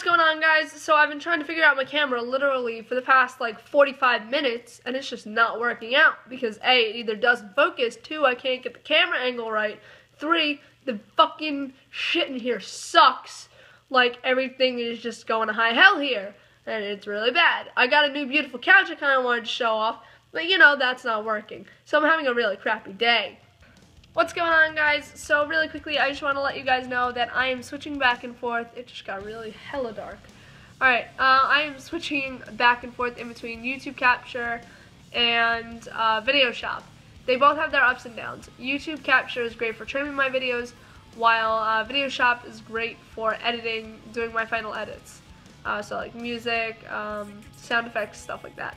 what's going on guys? So I've been trying to figure out my camera literally for the past like 45 minutes and it's just not working out because A, it either doesn't focus, two, I can't get the camera angle right, three, the fucking shit in here sucks. Like everything is just going to high hell here and it's really bad. I got a new beautiful couch I kind of wanted to show off, but you know, that's not working. So I'm having a really crappy day. What's going on guys? So really quickly I just want to let you guys know that I am switching back and forth. It just got really hella dark. Alright, uh, I am switching back and forth in between YouTube Capture and uh, Video Shop. They both have their ups and downs. YouTube Capture is great for trimming my videos, while uh, Video Shop is great for editing, doing my final edits. Uh, so like music, um, sound effects, stuff like that.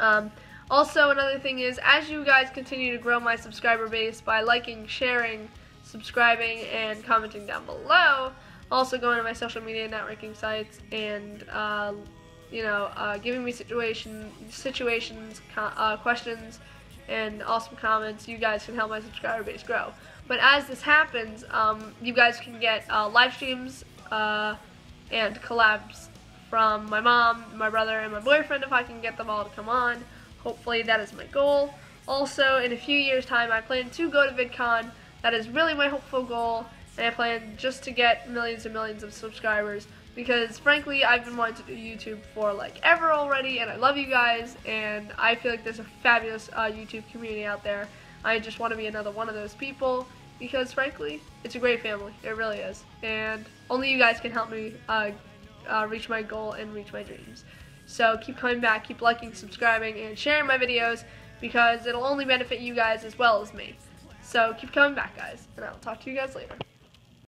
Um, also, another thing is, as you guys continue to grow my subscriber base by liking, sharing, subscribing, and commenting down below, also going to my social media networking sites and, uh, you know, uh, giving me situation, situations, uh, questions, and awesome comments, you guys can help my subscriber base grow. But as this happens, um, you guys can get uh, live streams uh, and collabs from my mom, my brother, and my boyfriend if I can get them all to come on. Hopefully that is my goal. Also, in a few years' time, I plan to go to VidCon. That is really my hopeful goal, and I plan just to get millions and millions of subscribers because, frankly, I've been wanting to do YouTube for, like, ever already, and I love you guys, and I feel like there's a fabulous uh, YouTube community out there. I just want to be another one of those people because, frankly, it's a great family. It really is. And only you guys can help me uh, uh, reach my goal and reach my dreams. So keep coming back, keep liking, subscribing, and sharing my videos because it'll only benefit you guys as well as me. So keep coming back, guys, and I'll talk to you guys later.